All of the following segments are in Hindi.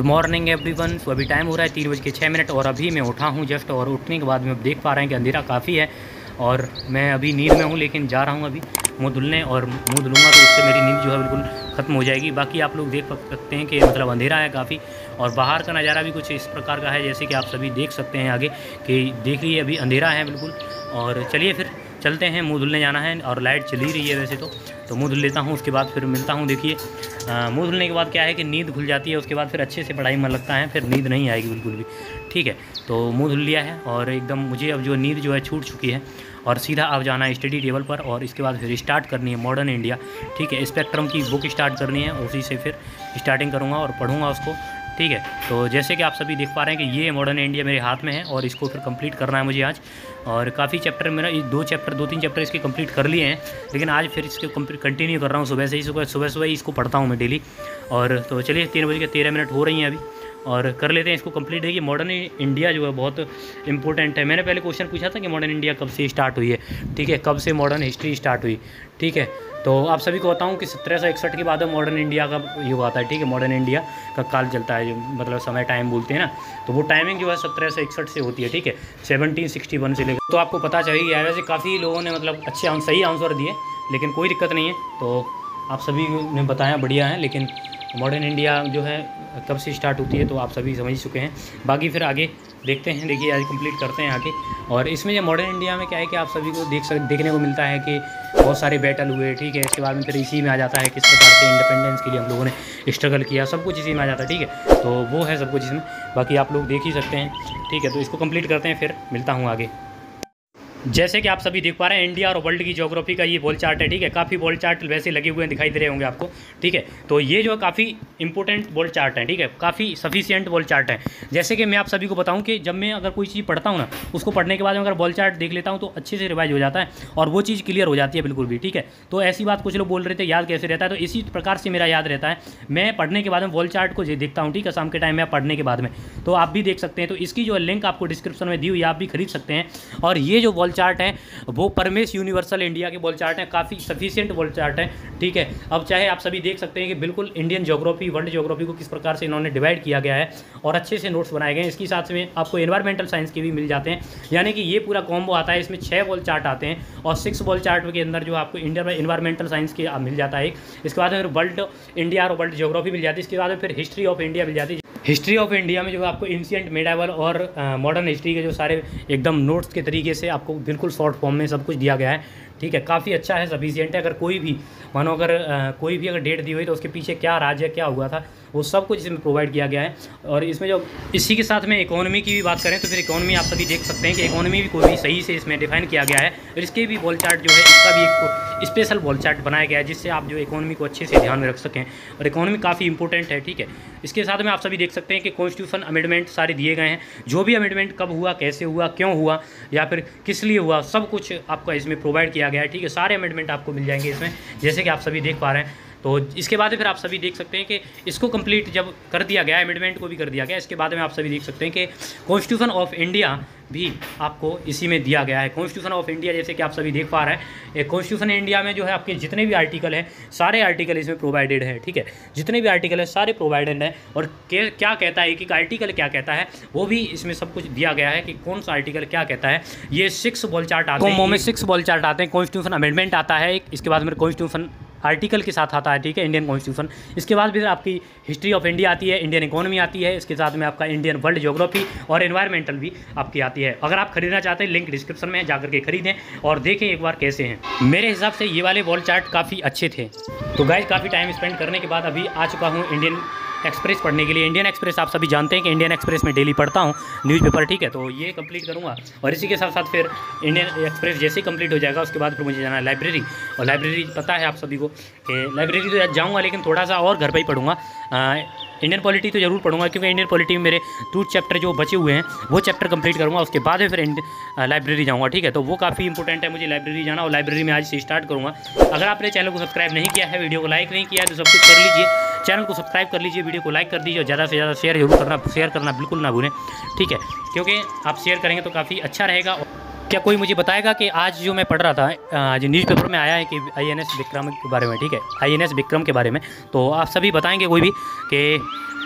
Good morning everyone. तो अभी टाइम हो रहा है तीन बज के छः मिनट और अभी मैं उठा हूँ जस्ट और उठने के बाद में देख पा रहे हैं कि अंधेरा काफ़ी है और मैं अभी नींद में हूँ, लेकिन जा रहा हूँ अभी मुँह धुलने और मुँह धुलूँगा तो उससे मेरी नींद जो है बिल्कुल ख़त्म हो जाएगी। बाकी आप लोग देख सकते हैं कि मतलब अंधेरा है काफ़ी और बाहर का नज़ारा भी कुछ इस प्रकार का है, जैसे कि आप सभी देख सकते हैं आगे कि देख लीजिए अभी अंधेरा है बिल्कुल। और चलिए फिर चलते हैं, मुँह धुलने जाना है और लाइट चली रही है वैसे तो। तो मुँह धुल लेता हूँ, उसके बाद फिर मिलता हूँ, देखिए। मुँह धुलने के बाद क्या है कि नींद खुल जाती है, उसके बाद फिर अच्छे से पढ़ाई में लगता है, फिर नींद नहीं आएगी बिल्कुल भी। ठीक है तो मुँह धुल लिया है और एकदम मुझे अब जो नींद जो है छूट चुकी है और सीधा अब जाना है स्टडी टेबल पर और इसके बाद फिर स्टार्ट करनी है मॉडर्न इंडिया। ठीक है, स्पेक्ट्रम की बुक स्टार्ट करनी है, उसी से फिर स्टार्टिंग करूँगा और पढ़ूँगा उसको। ठीक है? तो जैसे कि आप सभी देख पा रहे हैं कि ये मॉडर्न इंडिया मेरे हाथ में है और इसको फिर कंप्लीट करना है मुझे आज। और काफ़ी चैप्टर मेरा दो चैप्टर दो तीन चैप्टर इसके कंप्लीट कर लिए हैं, लेकिन आज फिर इसके कंटिन्यू कर रहा हूँ सुबह से ही, सुबह सुबह सुबह ही इसको पढ़ता हूँ मैं डेली और तो चलिए, तीन बज के तेरह मिनट हो रही हैं अभी। और कर लेते हैं, इसको कंप्लीट है कि मॉडर्न इंडिया जो है बहुत इंपॉर्टेंट है। मैंने पहले क्वेश्चन पूछा था कि मॉडर्न इंडिया कब से स्टार्ट हुई है। ठीक है, कब से मॉडर्न हिस्ट्री स्टार्ट हुई। ठीक है तो आप सभी को बताऊँ कि सत्रह सौ इकसठ के बाद मॉडर्न इंडिया का युग आता है। ठीक है मॉडर्न इंडिया का काल चलता है जो मतलब समय टाइम बोलते हैं ना। तो वो टाइमिंग जो है सत्रह सौ इकसठ से होती है। ठीक है सेवनटीन सिक्सटी वन से लेकर तो आपको पता चाहिए है वैसे काफ़ी लोगों ने मतलब अच्छे सही आंसर दिए, लेकिन कोई दिक्कत नहीं है। तो आप सभी ने बताया, बढ़िया है, लेकिन मॉडर्न इंडिया जो है, कब से स्टार्ट होती है तो आप सभी समझ चुके हैं। बाकी फिर आगे देखते हैं, देखिए आज कंप्लीट करते हैं आगे। और इसमें जो मॉडर्न इंडिया में क्या है कि आप सभी को देख सक, देखने को मिलता है कि बहुत सारे बैटल हुए, ठीक है? इसके बाद में फिर इसी में आ जाता है किस प्रकार से इंडिपेंडेंस के लिए हम लोगों ने स्ट्रगल किया, सब कुछ इसी में आ जाता है, ठीक है? तो वो है सब कुछ इसमें। बाकी आप लोग देख ही सकते हैं, ठीक है? तो इसको कंप्लीट करते हैं, फिर मिलता हूँ आगे। जैसे कि आप सभी देख पा रहे हैं, इंडिया और वर्ल्ड की ज्योग्राफी का ये बॉल चार्ट है, ठीक है? काफ़ी बॉल चार्ट वैसे लगे हुए दिखाई दे रहे होंगे आपको, ठीक है? तो ये जो काफ़ी इंपॉर्टेंट बॉल चार्ट है, ठीक है? काफ़ी सफिशियंट बॉल चार्ट है। जैसे कि मैं आप सभी को बताऊँ कि जब मैं अगर कोई चीज़ पढ़ता हूँ ना, उसको पढ़ने के बाद अगर बॉल चार्ट देख लेता हूँ तो अच्छे से रिवाइज हो जाता है और वो चीज़ क्लियर हो जाती है बिल्कुल भी, ठीक है? तो ऐसी बात कुछ लोग बोल रहे थे, याद कैसे रहता है? तो इसी प्रकार से मेरा याद रहता है। मैं पढ़ने के बाद में बॉल चार्ट को देखता हूँ, ठीक है? शाम के टाइम में पढ़ने के बाद में। तो आप भी देख सकते हैं तो इसकी जो लिंक आपको डिस्क्रिप्शन में दी हुई आप भी खरीद सकते हैं। और ये जो बॉल चार्ट है। वो परमेश यूनिवर्सल इंडिया के बॉल चार्ट हैं। काफ़ी सफिशियंट बॉल चार्ट हैं, ठीक है? अब चाहे आप सभी देख सकते हैं कि बिल्कुल इंडियन जोग्राफी वर्ल्ड जोग्राफी को किस प्रकार से इन्होंने डिवाइड किया गया है और अच्छे से नोट्स बनाए गए हैं। इसके साथ में आपको इन्वायरमेंटल साइंस के भी मिल जाते हैं। यानी कि ये पूरा कॉम्बो आता है, इसमें छः बॉल चार्ट आते हैं और सिक्स बॉल चार्ट के अंदर जो आपको इंडिया इन्वायरमेंटल साइंस के मिल जाता है इसके बाद फिर वर्ल्ड इंडिया और वर्ल्ड जोग्राफी मिल जाती है। इसके बाद फिर हिस्ट्री ऑफ़ इंडिया मिल जाती है। हिस्ट्री ऑफ़ इंडिया में जो आपको इंसियंट मेडावल और मॉडर्न हिस्ट्री के जो सारे एकदम नोट्स के तरीके से आपको बिल्कुल शॉर्ट फॉर्म में सब कुछ दिया गया है। ठीक है काफ़ी अच्छा है सफिशियंट है। अगर कोई भी मानो अगर आ, कोई भी अगर डेट दी हुई तो उसके पीछे क्या राज्य क्या हुआ था वो सब कुछ इसमें प्रोवाइड किया गया है। और इसमें जो इसी के साथ में इकोनॉमी की भी बात करें तो फिर इकोनॉमी आप सभी देख सकते हैं कि इकोनॉमी भी कोई भी सही से इसमें डिफाइन किया गया है। और इसके भी बॉल चार्ट जो है इसका भी एक स्पेशल वॉल चार्ट बनाया गया है, जिससे आप जो इकोनॉमी को अच्छे से ध्यान में रख सकें। और इकोनॉमी काफ़ी इंपॉर्टेंट है, ठीक है? इसके साथ में आप सभी देख सकते हैं कि कॉन्स्टिट्यूशन अमेंडमेंट सारे दिए गए हैं। जो भी अमेंडमेंट कब हुआ, कैसे हुआ, क्यों हुआ, या फिर किस लिए हुआ, सब कुछ आपका इसमें प्रोवाइड किया गया है, ठीक है? सारे अमेंडमेंट आपको मिल जाएँगे इसमें। जैसे कि आप सभी देख पा रहे हैं तो इसके बाद फिर आप सभी देख सकते हैं कि इसको कंप्लीट जब कर दिया गया अमेंडमेंट को भी कर दिया गया इसके बाद में आप सभी देख सकते हैं कि कॉन्स्टिट्यूशन ऑफ़ इंडिया भी आपको इसी में दिया गया है। कॉन्स्टिट्यूशन ऑफ़ इंडिया जैसे कि आप सभी देख पा रहे हैं कॉन्स्टिट्यूशन इंडिया में जो है आपके जितने भी आर्टिकल हैं सारे आर्टिकल इसमें प्रोवाइडेड है ठीक है? जितने भी आर्टिकल है सारे प्रोवाइडेड हैं और क्या कहता है कि आर्टिकल क्या कहता है वो भी इसमें सब कुछ दिया गया है कि कौन सा आर्टिकल क्या कहता है। ये सिक्स बॉल चार्ट आते हैं में सिक्स बॉल चार्ट आते हैं कॉन्स्टिट्यूशन अमेंडमेंट आता है इसके बाद में कॉन्स्टिट्यूशन आर्टिकल के साथ आता है, ठीक है? इंडियन कॉन्स्टिट्यूशन इसके बाद फिर आपकी हिस्ट्री ऑफ़ इंडिया आती है इंडियन इकोनॉमी आती है, इसके साथ में आपका इंडियन वर्ल्ड जोग्राफी और एनवायरमेंटल भी आपकी आती है। अगर आप खरीदना चाहते हैं लिंक डिस्क्रिप्शन में जाकर के खरीदें और देखें एक बार कैसे हैं। मेरे हिसाब से ये वाले वॉल चार्ट काफ़ी अच्छे थे। तो गाइज़ काफ़ी टाइम स्पेंड करने के बाद अभी आ चुका हूँ इंडियन एक्सप्रेस पढ़ने के लिए। इंडियन एक्सप्रेस आप सभी जानते हैं कि इंडियन एक्सप्रेस में डेली पढ़ता हूँ न्यूज़पेपर ठीक है? तो ये कंप्लीट करूँगा। और इसी के साथ साथ फिर इंडियन एक्सप्रेस जैसे ही कंप्लीट हो जाएगा, उसके बाद फिर मुझे जाना है लाइब्रेरी और लाइब्रेरी पता है आप सभी को कि लाइब्रेरी तो जाऊँगा, लेकिन थोड़ा सा और घर पर ही पढ़ूँगा। इंडियन पॉलिटी तो ज़रूर पढ़ूँगा, क्योंकि इंडियन पॉलिटी में मेरे टू चैप्टर जो बचे हुए हैं, वो चैप्टर कंप्लीट करूँगा, उसके बाद में फिर लाइब्रेरी जाऊँगा, ठीक है? तो वो काफ़ी इंपॉर्टेंट है मुझे लाइब्रेरी जाना, और लाइब्रेरी में आज से स्टार्ट करूँगा। अगर आपने चैनल को सब्सक्राइब नहीं किया है वीडियो को लाइक नहीं किया तो सब कुछ कर लीजिए। चैनल को सब्सक्राइब कर लीजिए वीडियो को लाइक कर दीजिए, और ज़्यादा से ज़्यादा शेयर ज़रूर करना शेयर करना बिल्कुल ना भूलें, ठीक है? क्योंकि आप शेयर करेंगे तो काफ़ी अच्छा रहेगा क्या कोई मुझे बताएगा कि आज जो मैं पढ़ रहा था, आज न्यूज़पेपर में आया है कि आईएनएस विक्रम के बारे में, ठीक है? आईएनएस विक्रम के बारे में। तो आप सभी बताएँगे कोई भी कि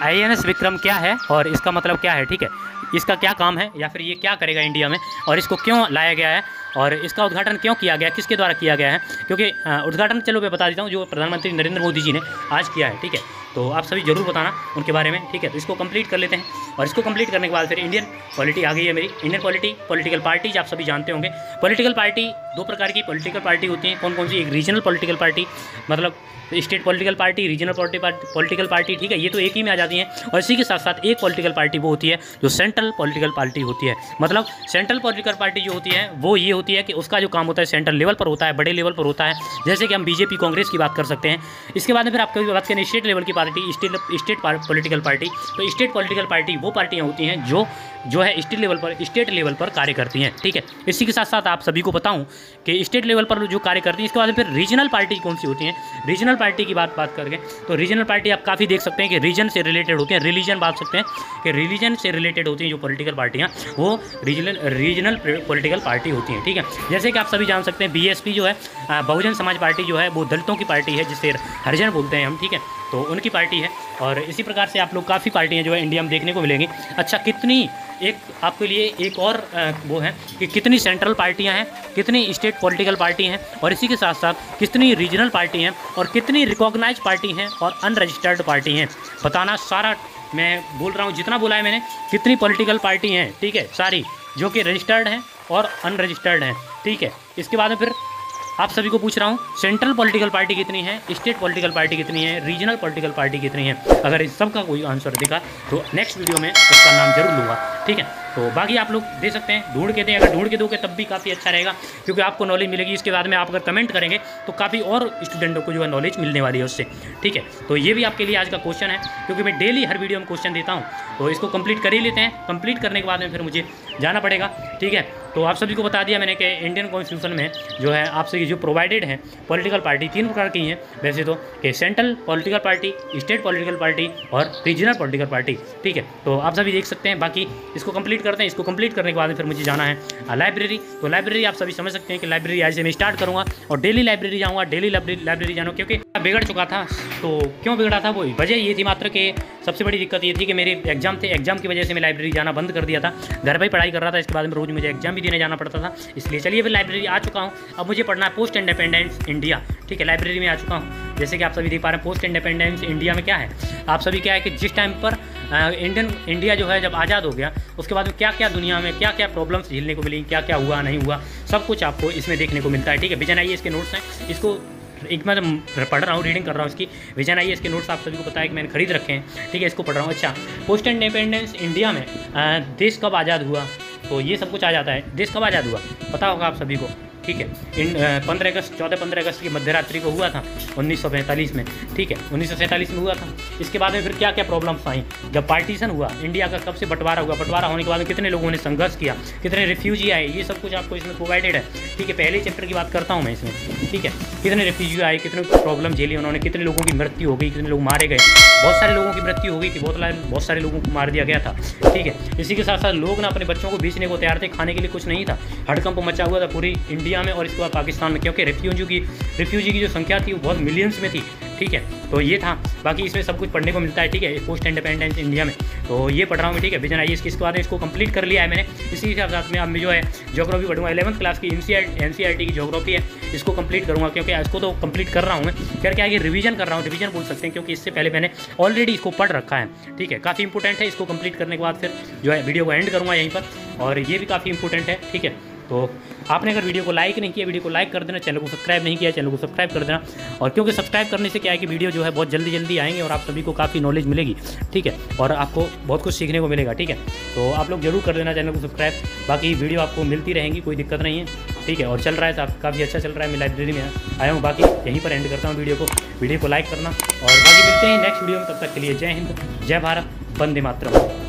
आई एन एस विक्रम क्या है और इसका मतलब क्या है, ठीक है? इसका क्या काम है या फिर ये क्या करेगा इंडिया में और इसको क्यों लाया गया है और इसका उद्घाटन क्यों किया गया, किसके द्वारा किया गया है? क्योंकि उद्घाटन चलो मैं बता देता हूँ जो प्रधानमंत्री नरेंद्र मोदी जी ने आज किया है, ठीक है? तो आप सभी ज़रूर बताना उनके बारे में, ठीक है? तो इसको कंप्लीट कर लेते हैं। और इसको कंप्लीट करने के बाद फिर इंडियन पॉलिटी आ गई है मेरी। इंडियन पॉलिटी पॉलिटिकल पार्टीज़ आप सभी जानते होंगे। पॉलिटिकल पार्टी दो प्रकार की पॉलिटिकल पार्टी होती हैं। कौन कौन सी? एक रीजनल पॉलिटिकल पार्टी मतलब state political party regional political party ठीक है? ये तो एक ही में आ जाती हैं। और इसी के साथ साथ एक पॉलिटिकल पार्टी वो होती है, जो सेंट्रल पॉलिटिकल पार्टी होती है। मतलब सेंट्रल पॉलिटिकल पार्टी जो होती है, वो ये होती है कि उसका जो काम होता है सेंट्रल लेवल पर होता है, बड़े लेवल पर होता है। जैसे कि हम बीजेपी कांग्रेस की बात कर सकते हैं। इसके बाद में फिर आपको बात करें स्टेट लेवल की party state state political party तो स्टेट पॉलिटिकल पार्टी वो पार्टियाँ होती हैं जो जो है स्टेट लेवल पर, स्टेट लेवल पर कार्य करती हैं, ठीक है? इसी के साथ साथ आप सभी को बताऊँ कि स्टेट लेवल पर जो कार्य करती हैं, इसके बाद फिर रीजनल पार्टी कौन सी होती हैं? रीजनल पार्टी की बात बात करके तो रीजनल पार्टी आप काफ़ी देख सकते हैं कि रीजन से रिलेटेड होती हैं रिलीजन बात सकते हैं कि रिलीजन से रिलेटेड होती हैं जो पोलिटिकल पार्टियाँ वो रीजनल रीजनल पोलिटिकल पार्टी होती हैं, ठीक है? जैसे कि आप सभी जान सकते हैं बीएसपी जो है बहुजन समाज पार्टी जो है, वो दलितों की पार्टी है, जिसे हरिजन बोलते हैं हम, ठीक है? तो उनकी पार्टी है और इसी प्रकार से आप लोग काफ़ी पार्टियाँ जो है इंडिया में देखने को मिलेंगी। अच्छा कितनी एक आपके लिए एक और वो है कि कितनी सेंट्रल पार्टियाँ हैं, कितनी स्टेट पॉलिटिकल पार्टी हैं और इसी के साथ साथ कितनी रीजनल पार्टी हैं और कितनी रिकॉग्नाइज पार्टी हैं और अनरजिस्टर्ड पार्टी हैं। बताना सारा, मैं बोल रहा हूँ, जितना बोला है मैंने, कितनी पॉलिटिकल पार्टी हैं, ठीक है, सारी, जो कि रजिस्टर्ड हैं और अनरजिस्टर्ड हैं, ठीक है। इसके बाद में फिर आप सभी को पूछ रहा हूँ सेंट्रल पॉलिटिकल पार्टी कितनी है स्टेट पॉलिटिकल पार्टी कितनी है रीजनल पॉलिटिकल पार्टी कितनी है? अगर इस सबका कोई आंसर दिखा तो नेक्स्ट वीडियो में उसका नाम ज़रूर लूँगा, ठीक है? तो बाकी आप लोग दे सकते हैं, ढूंढ के दें। अगर ढूंढ के दोगे, तब भी काफ़ी अच्छा रहेगा, क्योंकि आपको नॉलेज मिलेगी। इसके बाद में आप अगर कमेंट करेंगे तो काफ़ी और स्टूडेंटों को जो है नॉलेज मिलने वाली है उससे। ठीक है? तो ये भी आपके लिए आज का क्वेश्चन है, क्योंकि मैं डेली हर वीडियो में क्वेश्चन देता हूँ। तो इसको कंप्लीट कर ही लेते हैं। कंप्लीट करने के बाद में फिर मुझे जाना पड़ेगा। ठीक है? तो आप सभी को बता दिया मैंने कि इंडियन कॉन्स्टिट्यूशन में जो है आपसे जो प्रोवाइडेड हैं पॉलिटिकल पार्टी तीन प्रकार की हैं। वैसे तो कि central political party state political party और रीजनल पॉलिटिकल पार्टी ठीक है? तो आप सभी देख सकते हैं। बाकी इसको कंप्लीट करते हैं, इसको कंप्लीट करने के बाद फिर मुझे जाना है लाइब्रेरी तो लाइब्रेरी आप सभी समझ सकते हैं कि लाइब्रेरी आज से मैं स्टार्ट करूँगा और डेली लाइब्रेरी जाऊँगा डेली लाइब्रेरी जाना। क्योंकि बिगड़ चुका था तो क्यों बिगड़ा था? वो वजह ये थी मात्र कि सबसे बड़ी दिक्कत ये थी कि मेरे एग्ज़ाम थे एग्ज़ाम की वजह से मैं लाइब्रेरी जाना बंद कर दिया था। घर पर ही पढ़ाई कर रहा था, इसके बाद में रोज़ मुझे एग्ज़ाम भी देने जाना पड़ता था। इसलिए चलिए फिर लाइब्रेरी आ चुका हूँ। अब मुझे पढ़ना है पोस्ट इंडिपेंडेंस इंडिया ठीक है लाइब्रेरी में आ चुका हूँ। जैसे कि आप सभी देख पा रहे हैं पोस्ट इंडिपेंडेंस इंडिया में क्या है? आप सभी क्या है कि जिस टाइम पर इंडियन इंडिया जो है जब आज़ाद हो गया, उसके बाद में क्या क्या दुनिया में क्या क्या प्रॉब्लम्स झेलने को मिली क्या क्या हुआ, नहीं हुआ, सब कुछ आपको इसमें देखने को मिलता है, ठीक है? विजन आइए इसके नोट्स हैं। इसको एक मैं पढ़ रहा हूँ रीडिंग कर रहा हूँ इसकी विजन आई इसके नोट्स आप सभी को पता है कि मैंने खरीद रखे हैं। ठीक है, इसको पढ़ रहा हूँ। अच्छा पोस्ट इंडिपेंडेंस इंडिया में देश कब आज़ाद हुआ? तो ये सब कुछ आ जाता है। देश कब आज़ाद हुआ? पता होगा आप सभी को। ठीक है। इन पंद्रह अगस्त, चौदह पंद्रह अगस्त की मध्यरात्रि को हुआ था, उन्नीस में, ठीक है। उन्नीस सौ सैंतालीस में हुआ था। इसके बाद में फिर क्या क्या प्रॉब्लम्स आई? जब पार्टीशन हुआ इंडिया का कब से बंटवारा हुआ? बंटवारा होने के बाद में कितने लोगों ने संघर्ष किया? कितने रिफ्यूजी आए? ये सब कुछ आपको इसमें प्रोवाइडेड है। ठीक है, पहले चैप्टर की बात करता हूँ मैं इसमें। ठीक है, कितने रिफ्यूजी आए? कितने प्रॉब्लम झेली उन्होंने? कितने लोगों की मृत्यु हो गई? कितने लोग मारे गए? बहुत सारे लोगों की मृत्यु हो गई थी। बहुत बहुत सारे लोगों को मार दिया गया था। ठीक है, इसी के साथ साथ लोग ना अपने बच्चों को बेचने को तैयार थे, खाने के लिए कुछ नहीं था। हड़कंप मचा हुआ था पूरी इंडिया में और इसके बाद पाकिस्तान में, क्योंकि रेफ्यूजी की रेफ्यूजी की जो संख्या थी वो बहुत मिलियंस में थी, ठीक है? तो ये था। बाकी इसमें सब कुछ पढ़ने को मिलता है, ठीक है? पोस्ट इंडिपेंडेंस इंडिया में। तो ये पढ़ रहा हूँ ठीक है? विजन आई इसके बाद इसको कंप्लीट कर लिया है मैंने। इसी के साथ में, अब मैं जो है जोग्राफी पढ़ूँगा। इलेवंथ क्लास की एन सी की जोग्राफी है, इसको कंप्लीट करूँगा, क्योंकि इसको तो कंप्लीट कर रहा हूँ मैं। क्या है रिवीजन कर रहा हूँ रिवीजन बोल सकते हैं, क्योंकि इससे पहले मैंने ऑलरेडी इसको पढ़ रखा है, ठीक है? काफ़ी इंपॉर्टेंट है, इसको कंप्लीट करने के बाद फिर जो है वीडियो को एंड करूँगा यहीं पर, और ये भी काफ़ी इंपॉर्टेंट है, ठीक है? तो आपने अगर वीडियो को लाइक नहीं किया, वीडियो को लाइक कर देना, चैनल को सब्सक्राइब नहीं किया, चैनल को सब्सक्राइब कर देना। और क्योंकि सब्सक्राइब करने से क्या है कि वीडियो जो है बहुत जल्दी जल्दी आएँगे और आप सभी को काफ़ी नॉलेज मिलेगी, ठीक है? और आपको बहुत कुछ सीखने को मिलेगा, ठीक है? तो आप लोग ज़रूर कर देना चैनल को सब्सक्राइब। बाकी वीडियो आपको मिलती रहेंगी, कोई दिक्कत नहीं है, ठीक है? और चल रहा है तो काफ़ी अच्छा चल रहा है, मैं लाइब्रेरी में आया हूँ। बाकी यहीं पर एंड करता हूँ वीडियो को। वीडियो को लाइक करना। और बाकी मिलते हैं नेक्स्ट वीडियो में, तब तक के लिए जय हिंद, जय भारत, वंदे मातरम।